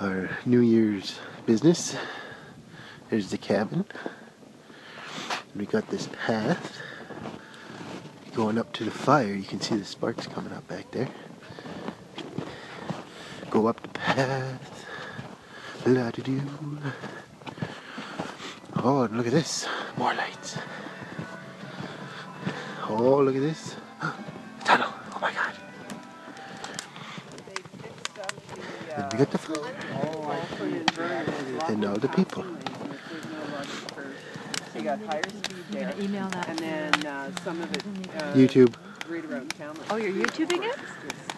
our New Year's business. There's the cabin. We got this path going up to the fire. You can see the sparks coming up back there. Go up the path. La. Oh, and look at this. More lights. Oh, look at this. And we got the fire. And all the people. They got higher speed there, Email that. and then uh, some of it uh, YouTube. right around town. Oh, you're YouTubing it? Just